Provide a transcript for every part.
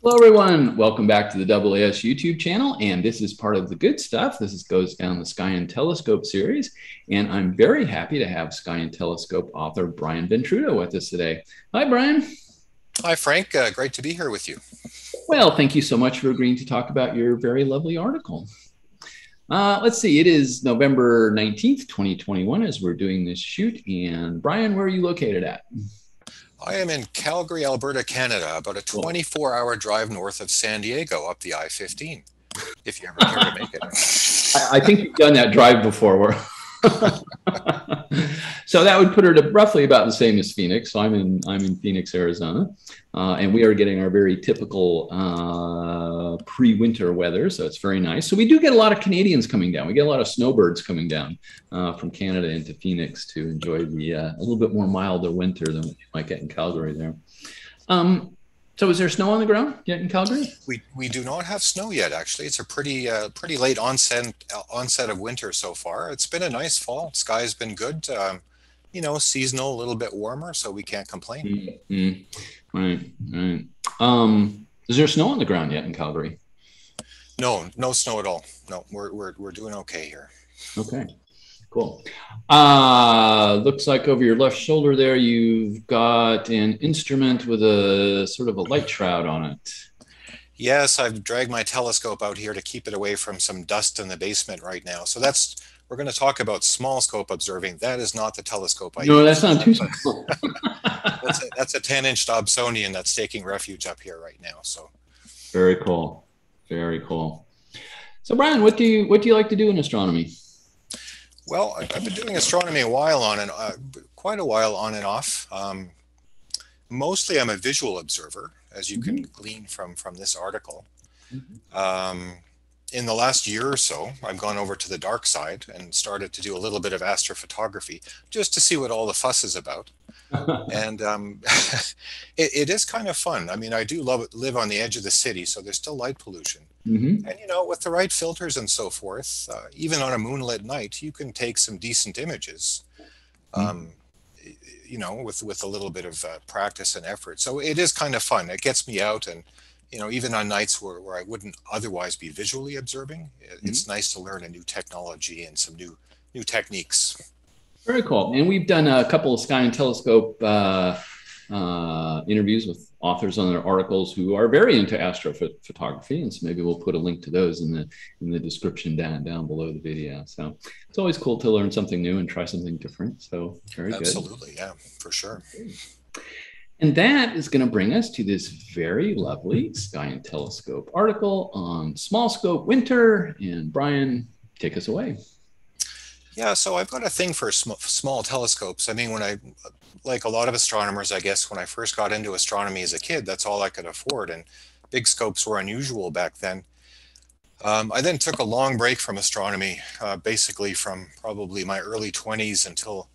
Hello, everyone. Welcome back to the AAS YouTube channel. And this is part of the good stuff. This is, goes down the Sky and Telescope series. And I'm very happy to have Sky and Telescope author Brian Ventrudo with us today. Hi, Brian. Hi, Frank. Uh, great to be here with you. Well, thank you so much for agreeing to talk about your very lovely article. Uh, let's see, it is November 19th, 2021, as we're doing this shoot. And Brian, where are you located at? I am in Calgary, Alberta, Canada, about a 24 hour drive north of San Diego up the I 15, if you ever care to make it. I, I think you've done that drive before. so that would put her to roughly about the same as Phoenix. So I'm in I'm in Phoenix, Arizona, uh, and we are getting our very typical uh, pre-winter weather. So it's very nice. So we do get a lot of Canadians coming down. We get a lot of snowbirds coming down uh, from Canada into Phoenix to enjoy the uh, a little bit more milder winter than what you might get in Calgary there. Um, so is there snow on the ground yet in Calgary? We we do not have snow yet. Actually, it's a pretty uh, pretty late onset onset of winter so far. It's been a nice fall. Sky's been good. Um, you know, seasonal, a little bit warmer, so we can't complain. Mm-hmm. Right, right. Um, is there snow on the ground yet in Calgary? No, no snow at all. No, we're we're we're doing okay here. Okay. Cool. Uh, looks like over your left shoulder there, you've got an instrument with a sort of a light shroud on it. Yes, I've dragged my telescope out here to keep it away from some dust in the basement right now. So that's we're going to talk about small scope observing. That is not the telescope I no, use. that's not too small. that's, a, that's a 10 inch Dobsonian that's taking refuge up here right now. So very cool. Very cool. So Brian, what do you what do you like to do in astronomy? Well, I've been doing astronomy a while on and uh, quite a while on and off. Um, mostly, I'm a visual observer, as you mm-hmm. can glean from from this article. Mm-hmm. Um, in the last year or so, I've gone over to the dark side and started to do a little bit of astrophotography just to see what all the fuss is about. and um, it, it is kind of fun. I mean, I do love live on the edge of the city, so there's still light pollution. Mm-hmm. And you know, with the right filters and so forth, uh, even on a moonlit night, you can take some decent images. Mm-hmm. Um, you know, with with a little bit of uh, practice and effort. So it is kind of fun. It gets me out, and you know, even on nights where, where I wouldn't otherwise be visually observing, it's mm-hmm. nice to learn a new technology and some new new techniques. Very cool. And we've done a couple of Sky and Telescope uh, uh, interviews with authors on their articles who are very into astrophotography, and so maybe we'll put a link to those in the in the description down down below the video. So it's always cool to learn something new and try something different. So very Absolutely, good. Absolutely, yeah, for sure. And that is going to bring us to this very lovely Sky and Telescope article on small scope winter. And Brian, take us away. Yeah, so I've got a thing for sm small telescopes. I mean, when I, like a lot of astronomers, I guess, when I first got into astronomy as a kid, that's all I could afford. And big scopes were unusual back then. Um, I then took a long break from astronomy, uh, basically from probably my early 20s until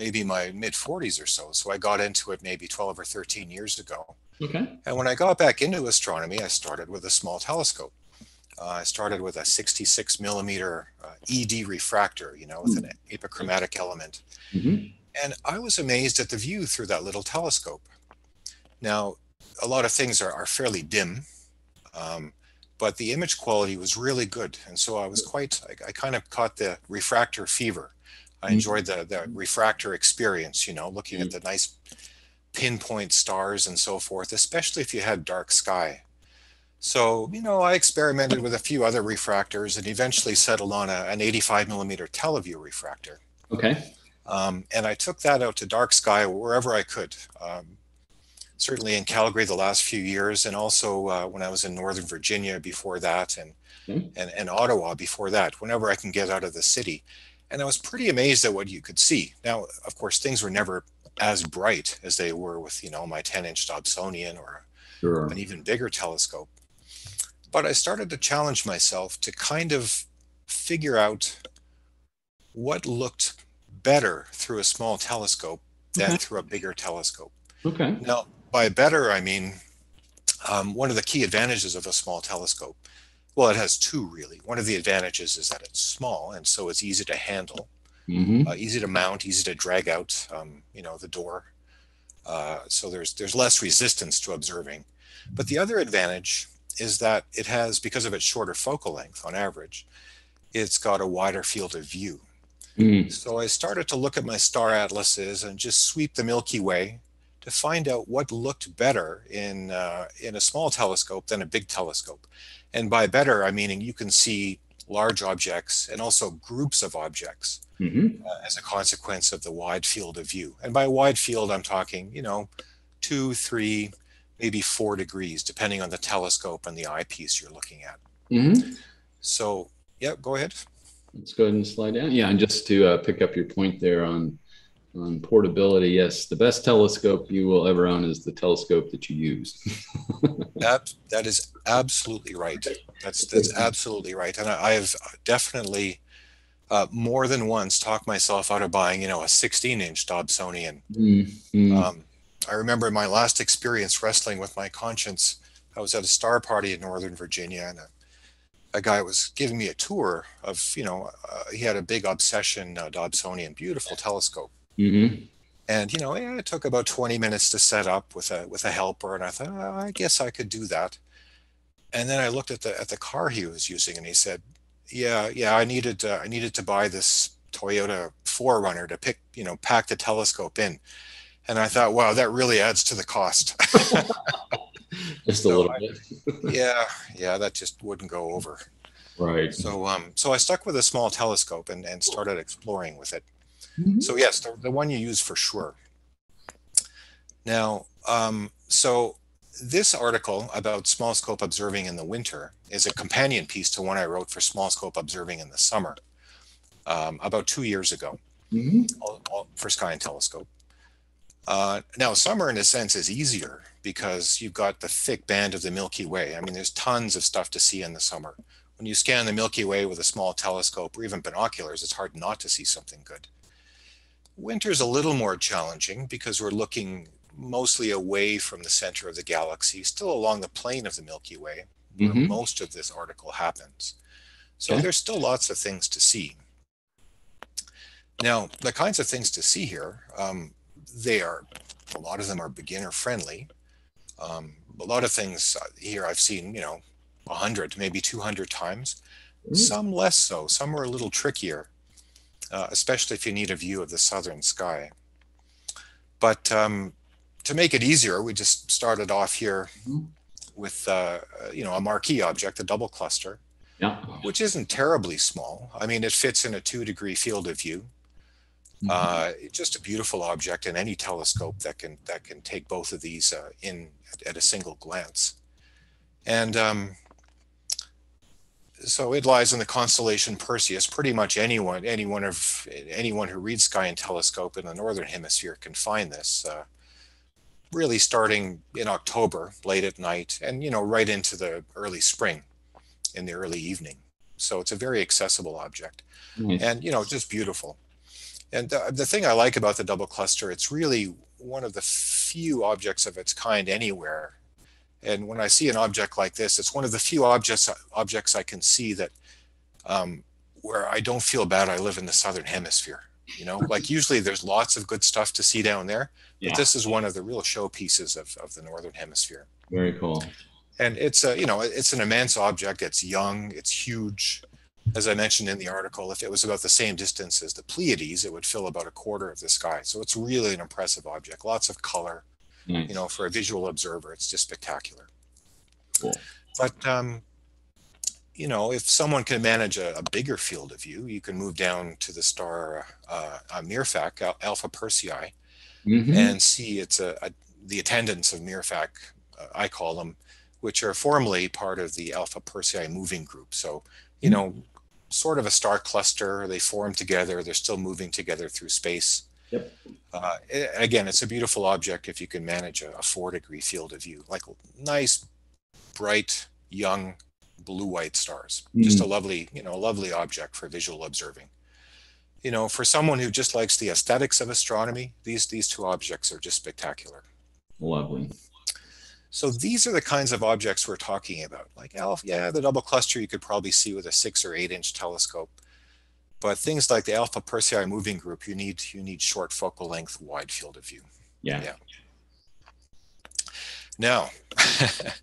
maybe my mid 40s or so. So I got into it maybe 12 or 13 years ago. Okay. And when I got back into astronomy, I started with a small telescope. Uh, I started with a 66 millimeter uh, ED refractor, you know, with an hmm. apochromatic element. Mm-hmm. And I was amazed at the view through that little telescope. Now, a lot of things are, are fairly dim, um, but the image quality was really good. And so I was quite, I, I kind of caught the refractor fever. I enjoyed the, the refractor experience, you know, looking at hmm. the nice pinpoint stars and so forth, especially if you had dark sky. So, you know, I experimented with a few other refractors and eventually settled on a, an 85 millimeter TeleVue refractor. Okay. Um, and I took that out to dark sky wherever I could. Um, certainly in Calgary the last few years, and also uh, when I was in Northern Virginia before that, and, mm-hmm. and and Ottawa before that. Whenever I can get out of the city, and I was pretty amazed at what you could see. Now, of course, things were never as bright as they were with you know my 10-inch Dobsonian or sure. an even bigger telescope but I started to challenge myself to kind of figure out what looked better through a small telescope than okay. through a bigger telescope. Okay. Now, by better, I mean um, one of the key advantages of a small telescope. Well, it has two really. One of the advantages is that it's small and so it's easy to handle, mm-hmm. uh, easy to mount, easy to drag out, um, you know, the door. Uh, so there's there's less resistance to observing. But the other advantage is that it has, because of its shorter focal length on average, it's got a wider field of view. Mm. So I started to look at my star atlases and just sweep the Milky Way to find out what looked better in uh, in a small telescope than a big telescope. And by better, I mean you can see large objects and also groups of objects mm-hmm. uh, as a consequence of the wide field of view. And by wide field, I'm talking, you know, two, three, maybe four degrees, depending on the telescope and the eyepiece you're looking at. Mm-hmm. So, yeah, go ahead. Let's go ahead and slide down. Yeah, and just to uh, pick up your point there on on portability, yes, the best telescope you will ever own is the telescope that you use. that that is absolutely right. That's that's absolutely right, and I, have definitely uh, more than once talked myself out of buying, you know, a 16-inch Dobsonian. Mm-hmm. Um, I remember my last experience wrestling with my conscience. I was at a star party in Northern Virginia, and a, a guy was giving me a tour of, you know, uh, he had a big Obsession uh, Dobsonian, beautiful telescope. Mm-hmm. And you know, it took about 20 minutes to set up with a with a helper, and I thought, oh, I guess I could do that. And then I looked at the at the car he was using, and he said, "Yeah, yeah, I needed uh, I needed to buy this Toyota 4Runner to pick, you know, pack the telescope in." And I thought, wow, that really adds to the cost. just a so little I, bit. yeah, yeah, that just wouldn't go over. Right. So, um, so I stuck with a small telescope and, and started exploring with it. Mm-hmm. So yes, the, the, one you use for sure. Now, um, so this article about small scope observing in the winter is a companion piece to one I wrote for small scope observing in the summer um, about two years ago mm-hmm. all, all, for Sky and Telescope. Uh, now, summer in a sense is easier because you've got the thick band of the Milky Way. I mean, there's tons of stuff to see in the summer. When you scan the Milky Way with a small telescope or even binoculars, it's hard not to see something good. Winter's a little more challenging because we're looking mostly away from the center of the galaxy, still along the plane of the Milky Way, where mm-hmm. most of this article happens. So okay. there's still lots of things to see. Now, the kinds of things to see here, um, they are, a lot of them are beginner friendly. Um, a lot of things here I've seen, you know, 100, maybe 200 times. Some less so. Some are a little trickier uh, especially if you need a view of the southern sky. But um, to make it easier, we just started off here with uh, you know a marquee object, a double cluster, yeah. which isn't terribly small. I mean, it fits in a two degree field of view. Mm-hmm. Uh, just a beautiful object in any telescope that can that can take both of these uh, in at, at, a single glance. And um, so it lies in the constellation Perseus. Pretty much anyone, anyone of anyone who reads Sky and Telescope in the northern hemisphere can find this. Uh, really, starting in October, late at night, and you know, right into the early spring, in the early evening. So it's a very accessible object, nice. and you know, just beautiful. And the, the thing I like about the double cluster, it's really one of the few objects of its kind anywhere and when I see an object like this, it's one of the few objects objects I can see that um, where I don't feel bad. I live in the southern hemisphere. You know, like usually there's lots of good stuff to see down there, but yeah. this is one of the real showpieces of, of the northern hemisphere. Very cool. And it's a you know it's an immense object. It's young. It's huge. As I mentioned in the article, if it was about the same distance as the Pleiades, it would fill about a quarter of the sky. So it's really an impressive object. Lots of color, Nice. You know, for a visual observer, it's just spectacular. Cool. But um, you know, if someone can manage a, a, bigger field of view, you can move down to the star uh, uh, Mirfak, Alpha Persei, mm-hmm. and see it's a, a, the attendants of Mirfak, uh, I call them, which are formally part of the Alpha Persei moving group. So, you mm-hmm. know, sort of a star cluster. They form together. They're still moving together through space. Yep. Uh, again, it's a beautiful object if you can manage a, a four degree field of view, like nice, bright, young, blue white stars. Mm. Just a lovely, you know, a lovely object for visual observing. You know, for someone who just likes the aesthetics of astronomy, these these two objects are just spectacular. Lovely. So these are the kinds of objects we're talking about. Like Alpha, yeah, the double cluster you could probably see with a six or eight inch telescope. But things like the Alpha Persei moving group, you need you need short focal length, wide field of view. Yeah. yeah. Now,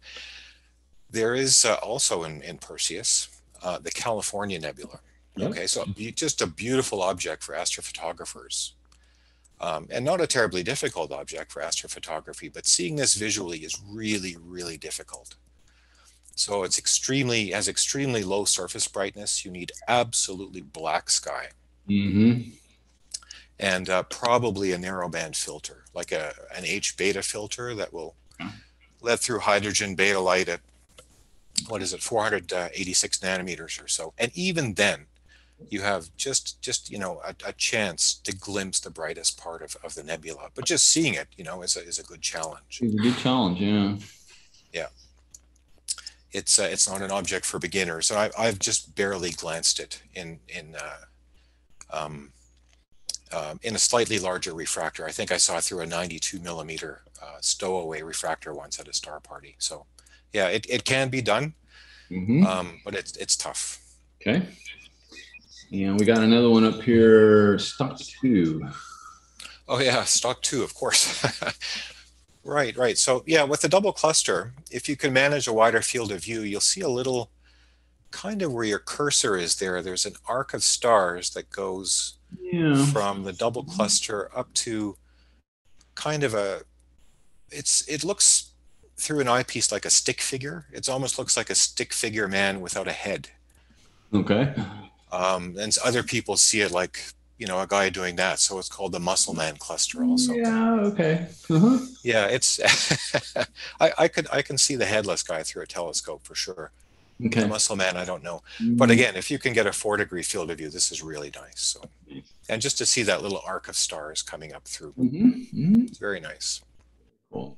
there is uh, also in, in Perseus uh, the California Nebula. Yep. Okay, so just a beautiful object for astrophotographers. Um, and not a terribly difficult object for astrophotography, but seeing this visually is really, really difficult. So it's extremely, has extremely low surface brightness. You need absolutely black sky. Mm-hmm. And uh, probably a narrowband filter, like a, an H beta filter that will let through hydrogen beta light at, what is it, 486 nanometers or so. And even then, you have just just you know a, a, chance to glimpse the brightest part of, of the nebula but just seeing it you know is a, is a good challenge it's a good challenge yeah yeah it's uh, it's not an object for beginners I, i've just barely glanced it in in uh, um, um, in a slightly larger refractor i think i saw it through a 92 millimeter uh, stowaway refractor once at a star party so yeah it, it can be done mm-hmm. um, but it's it's tough okay and we got another one up here, stock two. Oh yeah, stock two, of course. right, right. So yeah, with the double cluster, if you can manage a wider field of view, you'll see a little kind of where your cursor is there. There's an arc of stars that goes yeah. from the double cluster up to kind of a it's it looks through an eyepiece like a stick figure. It almost looks like a stick figure man without a head. Okay. Um, and other people see it like you know a guy doing that. So it's called the muscle man cluster also. Yeah okay. Uh-huh. yeah it's I, I could i can see the headless guy through a telescope for sure. Okay. The muscle man i don't know. Mm-hmm. but again if you can get a four degree field of view this is really nice so. And just to see that little arc of stars coming up through. Mm-hmm. Mm-hmm. it's very nice. Cool.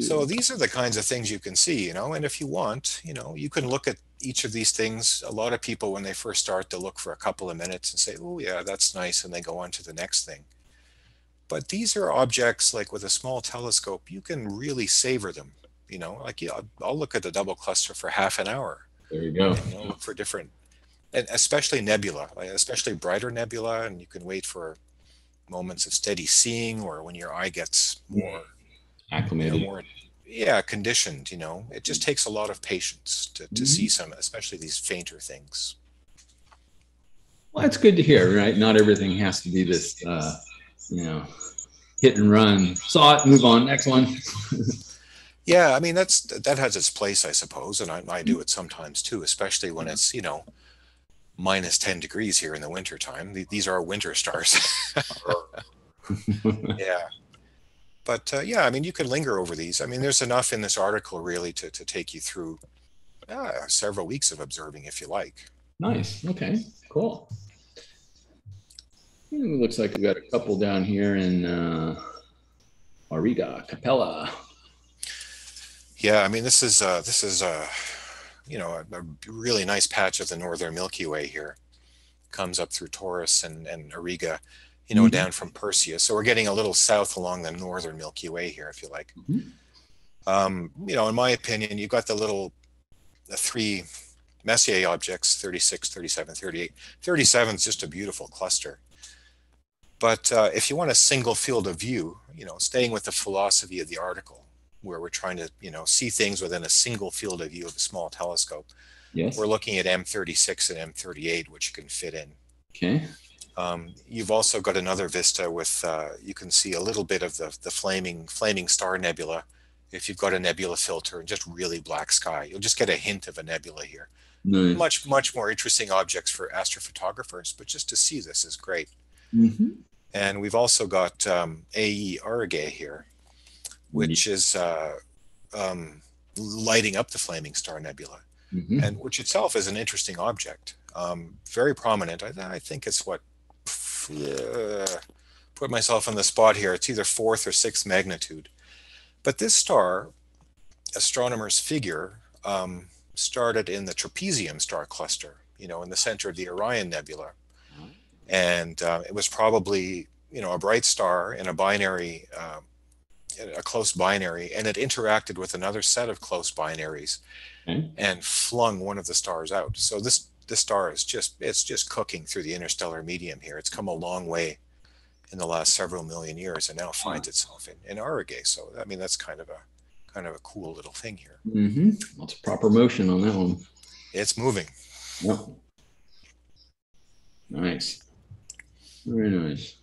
So these are the kinds of things you can see you know and if you want you know you can look at each of these things, a lot of people, when they first start, they'll look for a couple of minutes and say, oh, yeah, that's nice. And they go on to the next thing. But these are objects like with a small telescope, you can really savor them. You know, like yeah, I'll look at the double cluster for half an hour. There you go. And, you know, look for different, and especially nebula, especially brighter nebula, and you can wait for moments of steady seeing or when your eye gets more acclimated, you know, more yeah conditioned you know? It just takes a lot of patience to, to mm-hmm. see some especially these fainter things. Well that's good to hear right? Not everything has to be this uh, you know hit and run. Saw it move on next one. Yeah i mean that's that has its place i suppose and I, I do it sometimes too especially when it's you know minus 10 degrees here in the winter time these are winter stars. Yeah but uh, yeah, I mean, you can linger over these. I mean, there's enough in this article really to, to take you through uh, several weeks of observing if you like. Nice. Okay, cool. It looks like we got a couple down here in uh, Auriga, Capella. Yeah, I mean, this is uh, this is uh, you know a, a really nice patch of the northern Milky Way here. Comes up through Taurus and and Auriga you know, mm-hmm. down from Perseus. So we're getting a little south along the northern Milky Way here, if you like. Mm-hmm. Um, you know, in my opinion, you've got the little the three Messier objects 36, 37, 38. 37 is just a beautiful cluster. But uh, if you want a single field of view, you know, staying with the philosophy of the article, where we're trying to, you know, see things within a single field of view of a small telescope, yes. we're looking at M36 and M38, which you can fit in. Okay. Um, you've also got another vista with uh, you can see a little bit of the, the flaming flaming star nebula if you've got a nebula filter and just really black sky you'll just get a hint of a nebula here nice. much much more interesting objects for astrophotographers but just to see this is great mm-hmm. and we've also got um, AE Aurigae here which mm-hmm. is uh, um, lighting up the flaming star nebula mm-hmm. and which itself is an interesting object um, very prominent I, I think it's what uh, put myself on the spot here. It's either fourth or sixth magnitude. But this star, astronomers figure, um, started in the Trapezium star cluster, you know, in the center of the Orion Nebula. And uh, it was probably, you know, a bright star in a binary, uh, a close binary, and it interacted with another set of close binaries okay. and flung one of the stars out. So this the star is just it's just cooking through the interstellar medium here. It's come a long way in the last several million years and now finds itself in, in Aurigae. So I mean that's kind of a kind of a cool little thing here. Mm-hmm. Lots of proper motion on that one. It's moving. Yep. Nice. Very nice.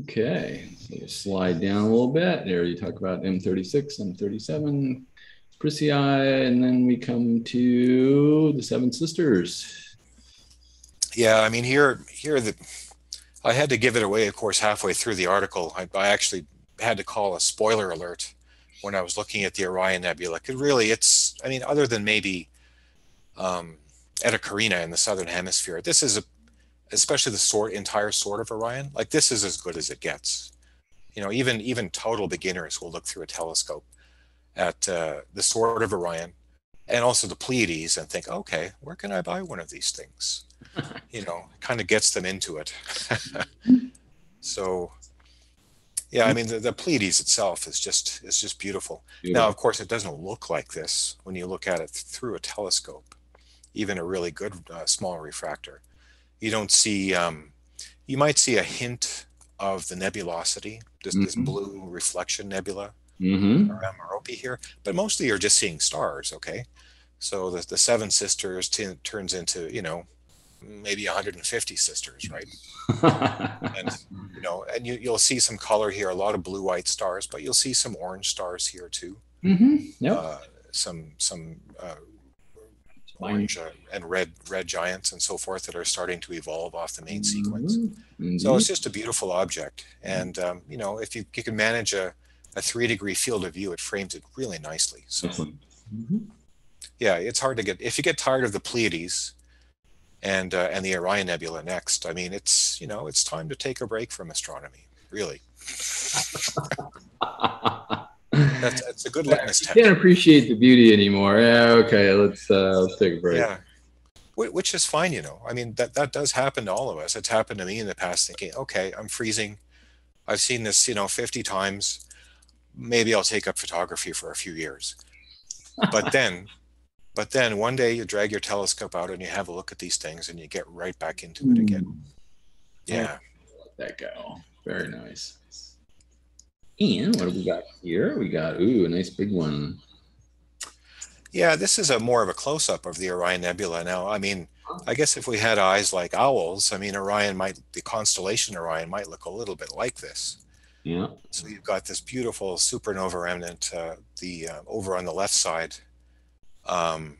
Okay, so slide down a little bit. There you talk about M36, M37, Priscii, and then we come to the Seven Sisters. Yeah, I mean here here the I had to give it away, of course, halfway through the article. I, I actually had to call a spoiler alert when I was looking at the Orion Nebula. It really, it's I mean, other than maybe um, Eta Carina in the southern hemisphere, this is a especially the sort entire sort of Orion. Like this is as good as it gets. You know, even even total beginners will look through a telescope at uh, the sword of Orion and also the Pleiades and think, okay, where can I buy one of these things? you know, kind of gets them into it. so, yeah, I mean, the, the Pleiades itself is just is just beautiful. beautiful. Now, of course, it doesn't look like this when you look at it through a telescope, even a really good uh, small refractor. You don't see. Um, you might see a hint of the nebulosity, this, mm-hmm. this blue reflection nebula mm-hmm. around Merope here, but mostly you're just seeing stars. Okay, so the the Seven Sisters t- turns into you know maybe 150 sisters, right? and you know, and you, you'll see some color here, a lot of blue white stars, but you'll see some orange stars here too. Mm-hmm. Yep. Uh, some some uh, orange uh, and red red giants and so forth that are starting to evolve off the main sequence. Mm-hmm. So it's just a beautiful object, and um, you know, if you, you can manage a a three degree field of view, it frames it really nicely. So. Mm-hmm. Yeah, it's hard to get. If you get tired of the Pleiades, and uh, and the Orion Nebula next. I mean, it's you know it's time to take a break from astronomy, really. that's, that's a good litmus test. Can't appreciate the beauty anymore. Yeah, okay, let's uh, let's take a break. Yeah, which is fine, you know. I mean, that that does happen to all of us. It's happened to me in the past. Thinking, okay, I'm freezing. I've seen this, you know, 50 times. Maybe I'll take up photography for a few years. But then but then one day you drag your telescope out and you have a look at these things and you get right back into it again. Hmm. Yeah. Let that go. Very nice. And what do we got here? We got, ooh, a nice big one. Yeah, this is a more of a close up of the Orion Nebula. Now, I mean, I guess if we had eyes like owls, I mean, Orion might, the constellation Orion might look a little bit like this. Yeah. So you've got this beautiful supernova remnant, uh, the uh, over on the left side, um,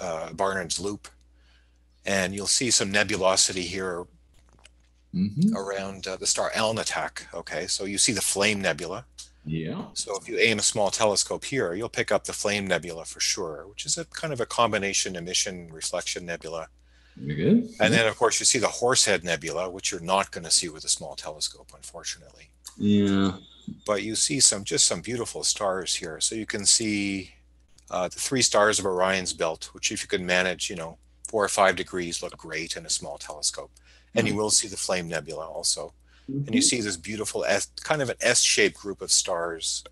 uh, Barnard's Loop. And you'll see some nebulosity here mm-hmm. around uh, the star Alnitak. Okay, so you see the Flame Nebula. Yeah. So if you aim a small telescope here, you'll pick up the Flame Nebula for sure, which is a kind of a combination emission reflection nebula. Very good. And then, of course, you see the Horsehead Nebula, which you're not going to see with a small telescope, unfortunately. Yeah. But you see some just some beautiful stars here. So you can see uh, the three stars of Orion's belt, which if you can manage, you know, four or five degrees look great in a small telescope. And mm-hmm. you will see the Flame Nebula also. Mm-hmm. And you mm-hmm. see this beautiful S, kind of an S-shaped group of stars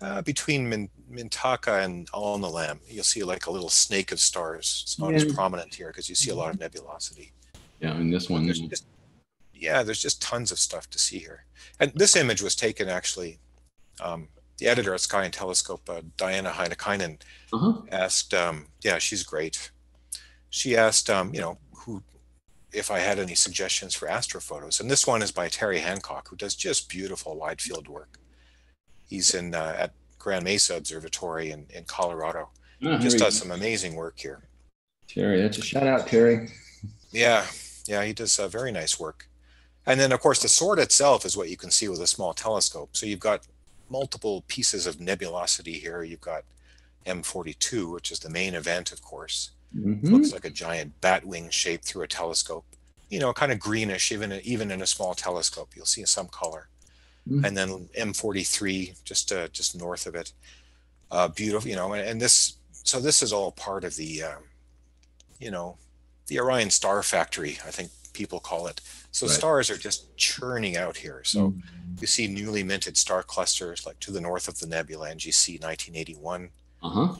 uh, between Min- Mintaka and Alnilam. You'll see like a little snake of stars. It's not yeah. as prominent here because you see a lot of mm-hmm. nebulosity. Yeah, and this one. There's just, yeah, there's just tons of stuff to see here. And this image was taken actually um, the editor at Sky and Telescope, uh, Diana Hannikainen, uh-huh. asked, um, yeah, she's great. She asked, um, you know, who, if I had any suggestions for astrophotos. And this one is by Terry Hancock, who does just beautiful wide field work. He's in uh, at Grand Mesa Observatory in, in Colorado. Oh, he just does some amazing work here. Terry, that's a shout out, Terry. Yeah, yeah, he does uh, very nice work. And then, of course, the sword itself is what you can see with a small telescope. So you've got multiple pieces of nebulosity here. You've got M42, which is the main event, of course. Mm-hmm. Looks like a giant bat wing shape through a telescope. You know, kind of greenish, even even in a small telescope, you'll see some color. Mm-hmm. And then M43, just uh, just north of it, uh, beautiful. You know, and, and, this so this is all part of the, um, you know, the Orion Star Factory. I think people call it. So right. stars are just churning out here. So mm-hmm. you see newly minted star clusters like to the north of the nebula, NGC 1981. Uh-huh.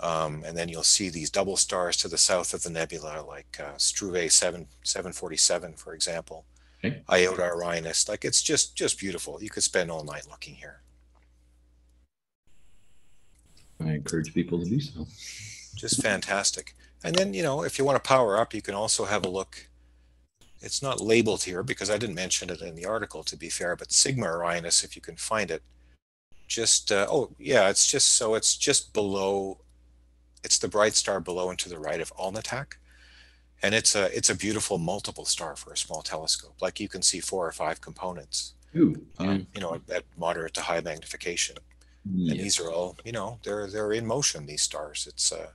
Um, and then you'll see these double stars to the south of the nebula, like uh, Struve 7, 747, for example, okay. Iota Orionis. Like it's just just beautiful. You could spend all night looking here. I encourage people to do so. Just fantastic. And then, you know, if you want to power up, you can also have a look. It's not labeled here because I didn't mention it in the article, to be fair, but Sigma Orionis, if you can find it, just, uh, oh, yeah, it's just, so it's just below, it's the bright star below and to the right of Alnitak. And it's a, it's a beautiful multiple star for a small telescope. Like you can see four or five components, Ooh, um, you know, at, at moderate to high magnification. And these are all, you know, they're, they're in motion, these stars. It's, a,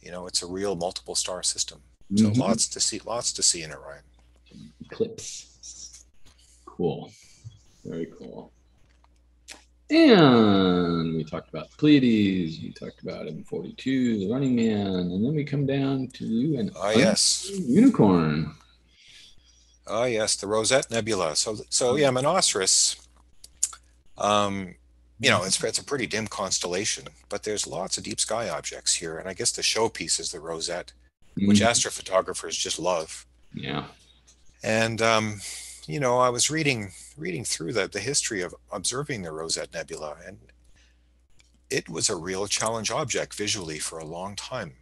you know, it's a real multiple star system. So Mhm. lots to see, lots to see in Orion. Eclipse. Cool. Very cool. And we talked about Pleiades, we talked about M42, the running man, and then we come down to an Ah, yes. unicorn. Ah, yes, the Rosette Nebula. So, so yeah, Monoceros. Um, you know, it's it's a pretty dim constellation, but there's lots of deep sky objects here, and I guess the showpiece is the Rosette, which Mhm. astrophotographers just love. Yeah. And um, you know, I was reading reading through the the history of observing the Rosette Nebula, and it was a real challenge object visually for a long time.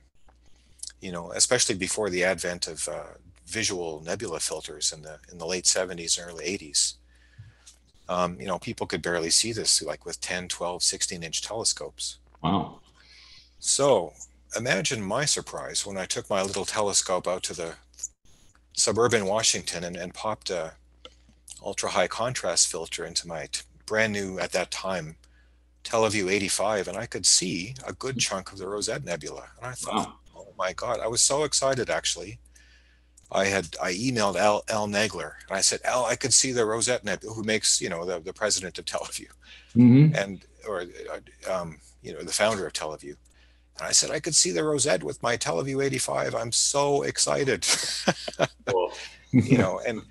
You know, especially before the advent of uh, visual nebula filters in the in the late 70s and early 80s. Um, you know, people could barely see this like with 10, 12, 16 inch telescopes. Wow. So imagine my surprise when I took my little telescope out to the suburban Washington and, and popped a ultra high contrast filter into my t- brand new at that time TeleVue 85 and I could see a good chunk of the Rosette Nebula. And I thought, Wow. oh my God, I was so excited actually. I had I emailed Al Al Nagler and I said, Al, I could see the Rosette Nebula, who makes, you know, the, the president of TeleVue hmm and or uh, um, you know the founder of TeleVue. And I said I could see the Rosette with my TeleVue 85. I'm so excited, you know. And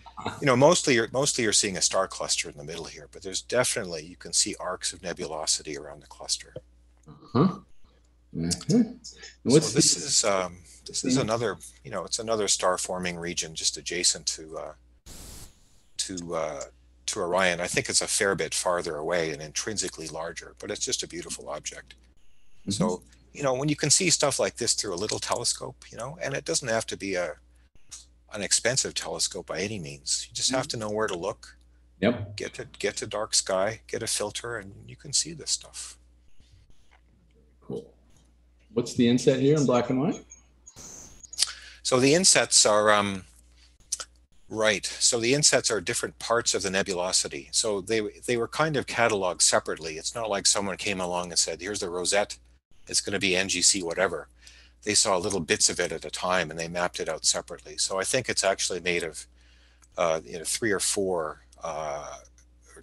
you know, mostly you're mostly you're seeing a star cluster in the middle here, but there's definitely you can see arcs of nebulosity around the cluster. Huh? Mhm. What's so this the- is um, this is another you know it's another star forming region just adjacent to uh, to uh, to Orion. I think it's a fair bit farther away and intrinsically larger, but it's just a beautiful object. Mhm. So, you know, when you can see stuff like this through a little telescope, you know, and it doesn't have to be a an expensive telescope by any means. You just have to know where to look, Yep. get to get to dark sky, get a filter, and you can see this stuff. Cool. What's the inset here in black and white? So the insets are um, right. So the insets are different parts of the nebulosity. So they they were kind of cataloged separately. It's not like someone came along and said, "Here's the rosette. It's going to be NGC whatever." They saw little bits of it at a time and they mapped it out separately. So I think it's actually made of uh, you know three or four. Uh,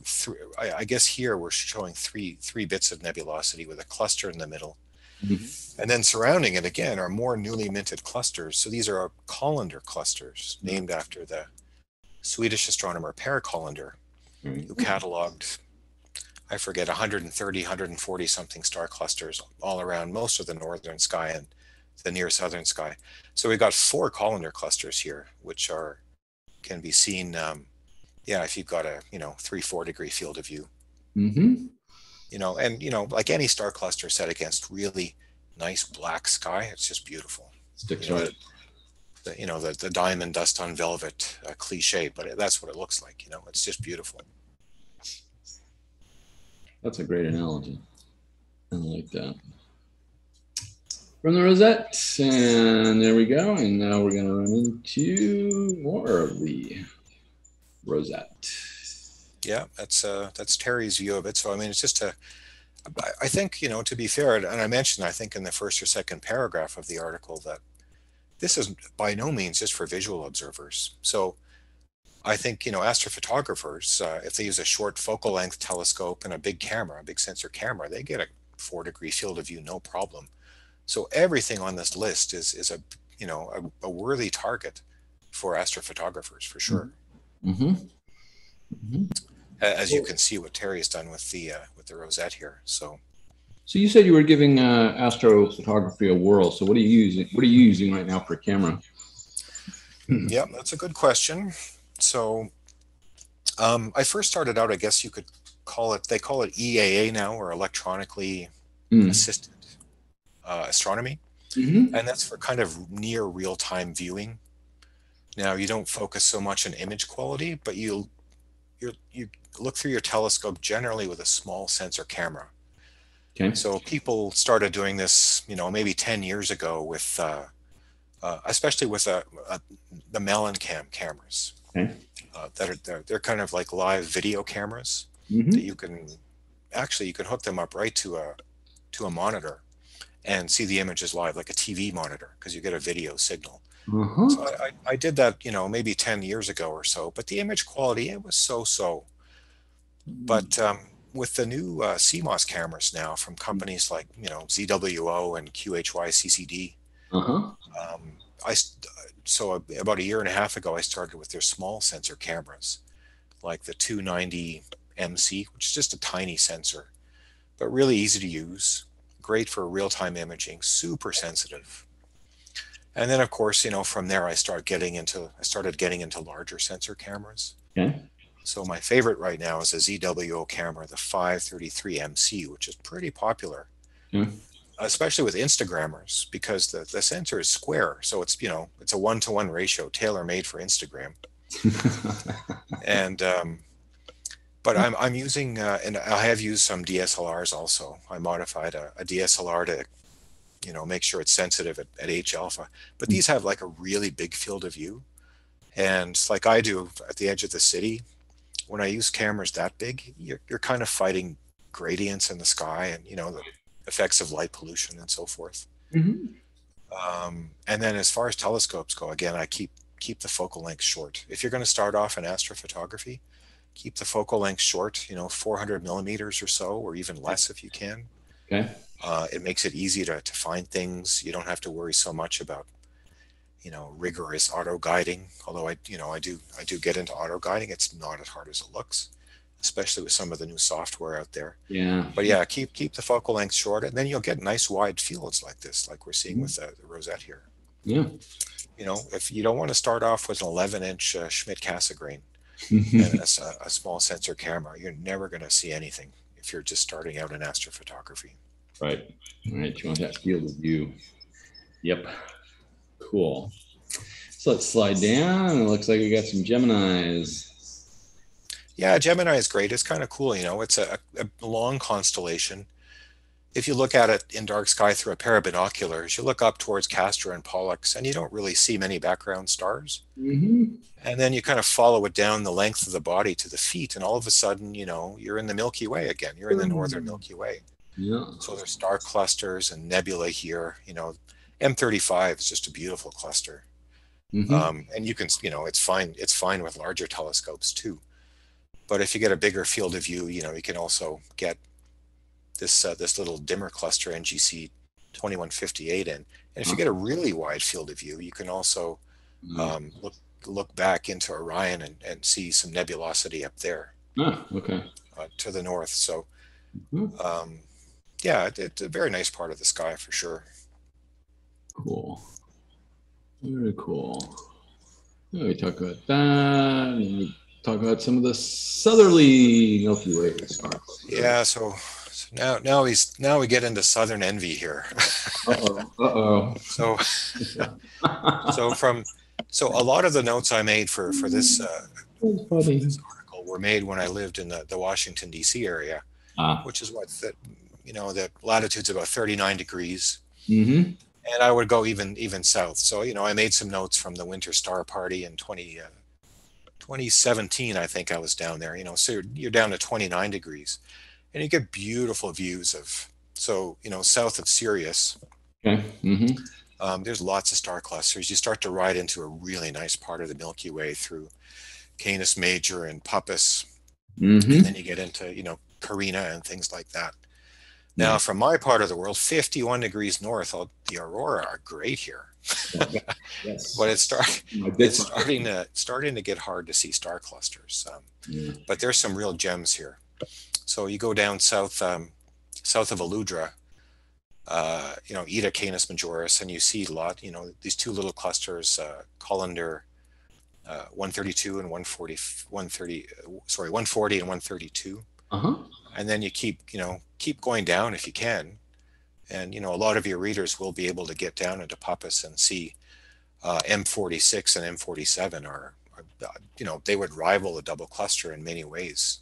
three, I, I guess here we're showing three three bits of nebulosity with a cluster in the middle. And then surrounding it again are more newly minted clusters. So these are Collinder clusters named after the Swedish astronomer Per Collinder, who cataloged, I forget, 130, 140 something star clusters all around most of the northern sky and the near southern sky. So we've got four Collinder clusters here, which are can be seen. Um, yeah, if you've got a you know three four degree field of view Mm-hmm. you know, and you know, like any star cluster set against really nice black sky, it's just beautiful. Sticks You know, right. The, you know, the, the diamond dust on velvet uh, cliche, but it, that's what it looks like. You know, it's just beautiful. That's a great analogy. I like that. From the rosette, and there we go. And now we're going to run into more of the rosette. Yeah, that's uh, that's Terry's view of it. So I mean, it's just a. I think you know, to be fair, and I mentioned I think in the first or second paragraph of the article that this is by no means just for visual observers. So I think you know, astrophotographers, uh, if they use a short focal length telescope and a big camera, a big sensor camera, they get a four degree field of view, no problem. So everything on this list is is a you know a, a worthy target for astrophotographers for sure. Mm-hmm. hmm as you can see what Terry has done with the uh, with the rosette here. So So you said you were giving uh, astrophotography a whirl. So what are you using? What are you using right now for a camera? yeah, that's a good question. So um, I first started out, I guess you could call it. They call it EAA now, or electronically Mm. assisted uh, astronomy, Mhm. and that's for kind of near real-time viewing. Now you don't focus so much on image quality, but you you you look through your telescope generally with a small sensor camera. Okay. So people started doing this, you know, maybe 10 years ago with, uh, uh, especially with uh, uh, the MallinCam cameras. Okay. Uh, that are they're, they're kind of like live video cameras Mhm. that you can actually you can hook them up right to a to a monitor and see the images live like a TV monitor because you get a video signal. Uh-huh. So I, I, I did that, you know, maybe 10 years ago or so, but the image quality it was so so. But um, with the new uh, CMOS cameras now from companies like you know ZWO and QHY CCD, Uh-huh. um, I so about a year and a half ago I started with their small sensor cameras, like the 290 MC, which is just a tiny sensor, but really easy to use, great for real-time imaging, super sensitive. And then of course, you know, from there I start getting into I started getting into larger sensor cameras. Okay. So my favorite right now is a ZWO camera, the 533 MC, which is pretty popular, Yeah. Especially with Instagrammers because the, the sensor is square. So it's, you know, it's a one to one ratio, tailor made for Instagram. And, um, but I'm, I'm using, uh, and I have used some DSLRs also. I modified a, a DSLR to, you know, make sure it's sensitive at, at H alpha. But these have like a really big field of view. And like I do at the edge of the city, when I use cameras that big, you're, you're kind of fighting gradients in the sky and, you know, the effects of light pollution and so forth. Mhm. Um, and then as far as telescopes go, again, I keep keep the focal length short. If you're going to start off in astrophotography, keep the focal length short, you know, 400 millimeters or so, or even less if you can. Okay. Uh, it makes it easy to, to find things. You don't have to worry so much about, you know, rigorous auto guiding. Although I, you know, I do, I do get into auto guiding. It's not as hard as it looks, especially with some of the new software out there. Yeah. But yeah, keep keep the focal length short, and then you'll get nice wide fields like this, like we're seeing Mhm. with the, the rosette here. Yeah. You know, if you don't want to start off with an 11 inch uh, Schmidt Cassegrain and a small sensor camera, you're never going to see anything if you're just starting out in astrophotography. Right. All right. You want that field of view. Yep. Cool. So let's slide down. It looks like we got some Geminis. Yeah, Gemini is great. It's kind of cool. You know, it's a, a long constellation. If you look at it in dark sky through a pair of binoculars, you look up towards Castor and Pollux, and you don't really see many background stars. Mm-hmm. And then you kind of follow it down the length of the body to the feet, and all of a sudden, you know, you're in the Milky Way again. You're in the northern Mm. Milky Way. Yeah. So there's star clusters and nebula here. You know, M35 is just a beautiful cluster. Mhm. Um, and you can, you know, it's fine. It's fine with larger telescopes too. But if you get a bigger field of view, you know, you can also get this uh, this little dimmer cluster NGC 2158 in. And if you get a really wide field of view, you can also Mm. um, look look back into Orion and, and see some nebulosity up there ah, okay. uh, to the north. So, Mhm. um, yeah, it, it's a very nice part of the sky for sure. Cool. Very cool. Yeah, we talk about that. Talk about some of the southerly Milky Way stars. Yeah. So, so now now he's now we get into southern envy here. Uh-oh. Uh-oh. so so from so a lot of the notes I made for for this uh, funny. this article were made when I lived in the, the Washington D.C. area, Ah. which is what that you know the latitude's about 39 degrees, Mm-hmm. and I would go even even south. So you know I made some notes from the Winter Star Party in 20 uh, 2017. I think I was down there. You know, so you're, you're down to 29 degrees, and you get beautiful views of so you know south of Sirius. Okay. Mm-hmm. Um, there's lots of star clusters. You start to ride into a really nice part of the Milky Way through Canis Major and Puppis, Mm-hmm. and then you get into you know Carina and things like that. Now, from my part of the world, 51 degrees north, the aurora are great here, Yes. but it's start it's starting to starting to get hard to see star clusters. Um, Yeah. but there's some real gems here. So you go down south um, south of Aludra, uh, you know, Eta Canis Majoris, and you see a lot, you know, these two little clusters, uh, Collinder uh, 132 and 140, 130, uh, sorry, 140 and 132. Uh-huh. And then you keep, you know, keep going down if you can. And you know, a lot of your readers will be able to get down into Puppis and see uh, M46 and M47 are, are, you know, they would rival the double cluster in many ways.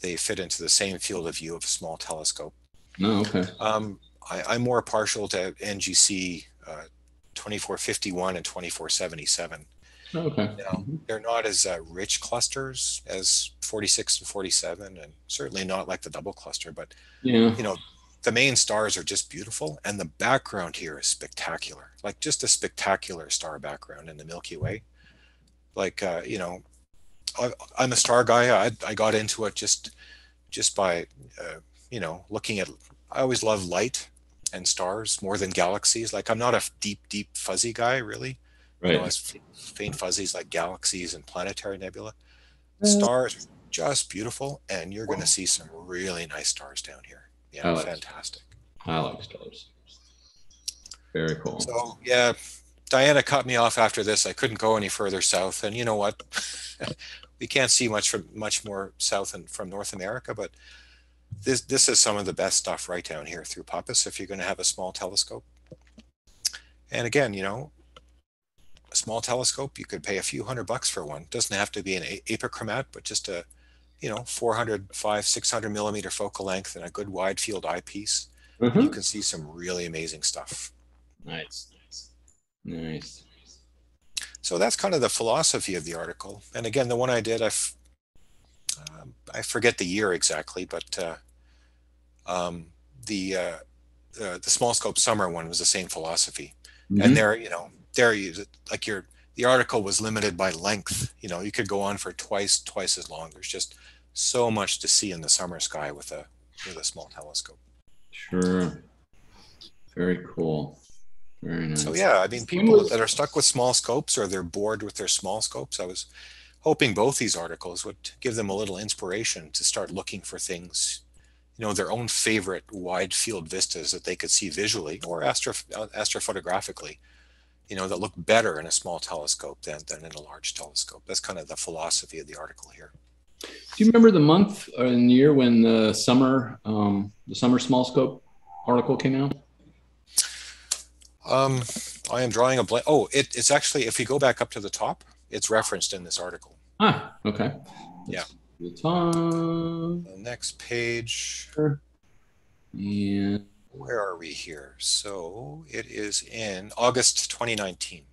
They fit into the same field of view of a small telescope. Oh, okay. Um, I, am more partial to NGC uh, 2451 and 2477. Okay. You know, they're not as uh, rich clusters as 46 and 47, and certainly not like the double cluster. But yeah, you know, the main stars are just beautiful, and the background here is spectacular. Like just a spectacular star background in the Milky Way. Like uh, you know, I, am a star guy. I, I got into it just just by uh, you know looking at. I always love light and stars more than galaxies. Like I'm not a deep, deep fuzzy guy, really. Right. You know, faint fuzzies like galaxies and planetary nebula. Stars are just beautiful, and you're going to see some really nice stars down here. Yeah, like fantastic. I like stars. Very cool. So yeah, Diana cut me off after this. I couldn't go any further south, and you know what? we can't see much from much more south and from North America, but this this is some of the best stuff right down here through Puppis if you're going to have a small telescope. And again, you know, a small telescope, you could pay a few hundred bucks for one. Doesn't have to be an apochromat, but just a, you know, 400, 500, 600 millimeter focal length and a good wide field eyepiece. Mhm. You can see some really amazing stuff. Nice, nice, nice. So that's kind of the philosophy of the article. And again, the one I did, I, f- um, I forget the year exactly, but uh, um, the uh, uh, the small scope summer one was the same philosophy. Mhm. And there, you know, there you like your the article was limited by length. You know, you could go on for twice twice as long. There's just so much to see in the summer sky with a with a small telescope. Sure. Very cool. Very nice. So yeah, I mean, people that are stuck with small scopes or they're bored with their small scopes, I was hoping both these articles would give them a little inspiration to start looking for things, you know, their own favorite wide field vistas that they could see visually or astro astrophotographically, you know, that look better in a small telescope than, than in a large telescope. That's kind of the philosophy of the article here. Do you remember the month and year when the summer, um, the summer small scope article came out? Um, I am drawing a blank. Oh, it, it's actually, if you go back up to the top, it's referenced in this article. Ah, okay. Yeah. The time. The next page. And where are we here? So it is in August 2019,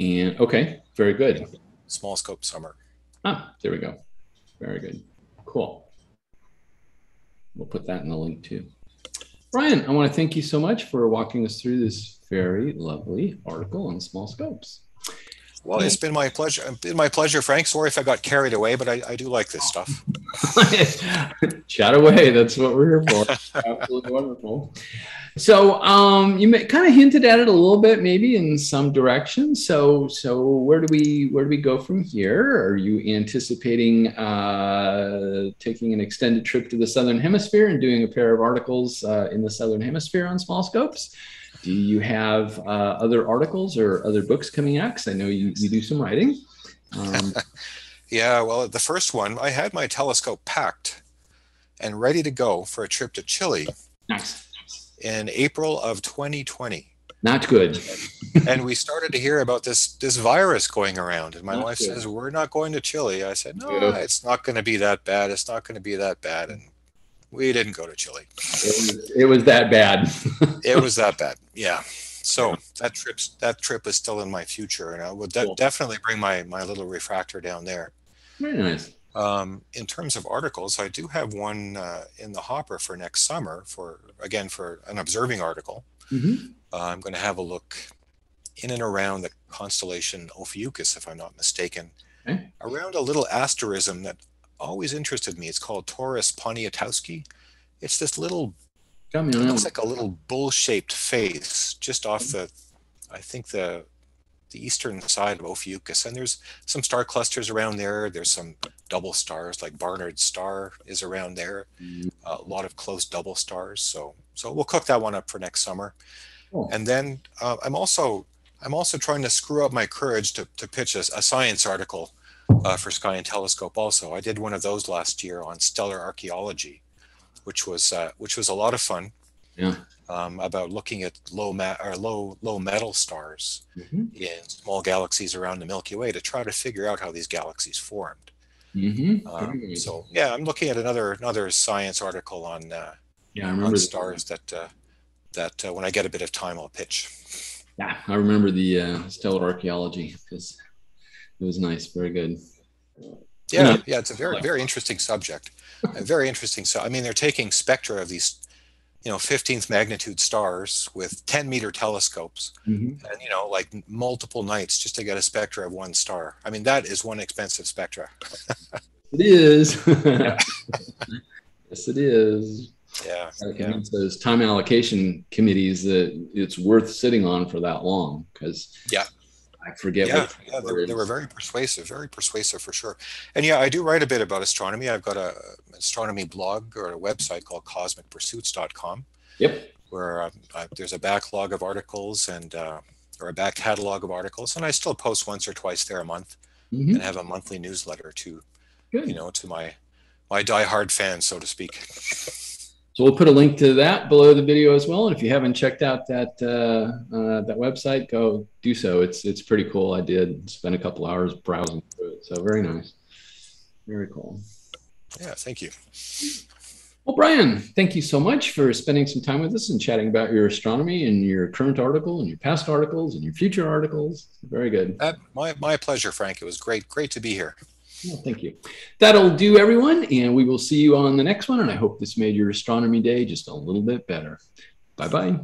and okay, very good. small scope summer. Ah, there we go. Very good. Cool. We'll put that in the link too. Brian, I want to thank you so much for walking us through this very lovely article on small scopes. Well, it's been my pleasure. It's been my pleasure, Frank. Sorry if I got carried away, but I, I do like this stuff. Chat away. That's what we're here for. Absolutely wonderful. So, um, you kind of hinted at it a little bit, maybe in some direction. So, so where do we where do we go from here? Are you anticipating uh, taking an extended trip to the southern hemisphere and doing a pair of articles uh, in the southern hemisphere on small scopes? Do you have uh, other articles or other books coming out? Because I know you, you do some writing. Um, Yeah, well, the first one, I had my telescope packed and ready to go for a trip to Chile nice. in April of 2020. Not good. and we started to hear about this this virus going around and my Not wife good. says we're not going to chile i said no Yeah. it's not going to be that bad it's not going to be that bad and we didn't go to chile It was, it was that bad. it was that bad yeah so that trip's that trip is still in my future and i will de- Cool. definitely bring my my little refractor down there Very nice. um, in terms of articles i do have one uh, in the hopper for next summer for again for an observing article Mhm. Uh, I'm going to have a look in and around the constellation Ophiuchus, if I'm not mistaken, Okay. around a little asterism that always interested me. It's called Taurus Poniatowski. It's this little, it looks like a little bull-shaped face just off the, I think the the eastern side of Ophiuchus. And there's some star clusters around there. There's some double stars, like Barnard's star is around there. Mm, A lot of close double stars. So so we'll cook that one up for next summer. Cool. And then uh, I'm also I'm also trying to screw up my courage to, to pitch a, a science article uh, for Sky and Telescope. Also, I did one of those last year on stellar archaeology, which was uh, which was a lot of fun. Yeah. um, about looking at low ma- or low low metal stars Mhm. in small galaxies around the Milky Way to try to figure out how these galaxies formed. Mhm. Um, so yeah, I'm looking at another another science article on uh, yeah, I on remember. the- stars that uh, that uh, when I get a bit of time I'll pitch. Yeah, I remember the uh, stellar archaeology because it was nice. Very good. Yeah, Yeah. yeah, it's a very very interesting subject. a very interesting. So I mean, they're taking spectra of these, you know, 15th magnitude stars with 10 meter telescopes, Mhm. and you know, like multiple nights just to get a spectra of one star. I mean, that is one expensive spectra. It is. yes, it is. Yeah, yeah, those time allocation committees that it's worth sitting on for that long because Yeah. I forget yeah, what yeah. They, they were very persuasive, very persuasive for sure. And yeah, I do write a bit about astronomy. I've got a astronomy blog or a website called CosmicPursuits.com. Yep. where uh, uh, there's a backlog of articles and uh, or a back catalog of articles, and I still post once or twice there a month, Mhm. and have a monthly newsletter to Good. you know to my my diehard fans, so to speak. So we'll put a link to that below the video as well. And if you haven't checked out that uh, uh, that website, go do so. It's it's pretty cool. I did spend a couple hours browsing through it, so very nice, very cool. Yeah, thank you. Well, Brian, thank you so much for spending some time with us and chatting about your astronomy and your current article and your past articles and your future articles. Very good. Uh, my my pleasure, Frank. It was great great to be here. Well, thank you. That'll do, everyone. And we will see you on the next one. And I hope this made your astronomy day just a little bit better. Bye bye.